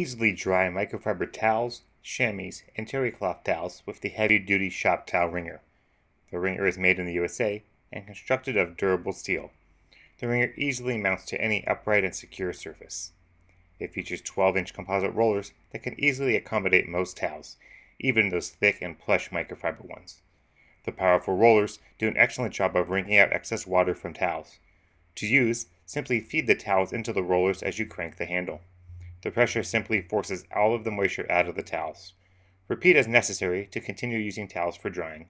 Easily dry microfiber towels, chamois, and terry cloth towels with the heavy-duty shop towel wringer. The wringer is made in the USA and constructed of durable steel. The wringer easily mounts to any upright and secure surface. It features 12-inch composite rollers that can easily accommodate most towels, even those thick and plush microfiber ones. The powerful rollers do an excellent job of wringing out excess water from towels. To use, simply feed the towels into the rollers as you crank the handle. The pressure simply forces all of the moisture out of the towels. Repeat as necessary to continue using towels for drying.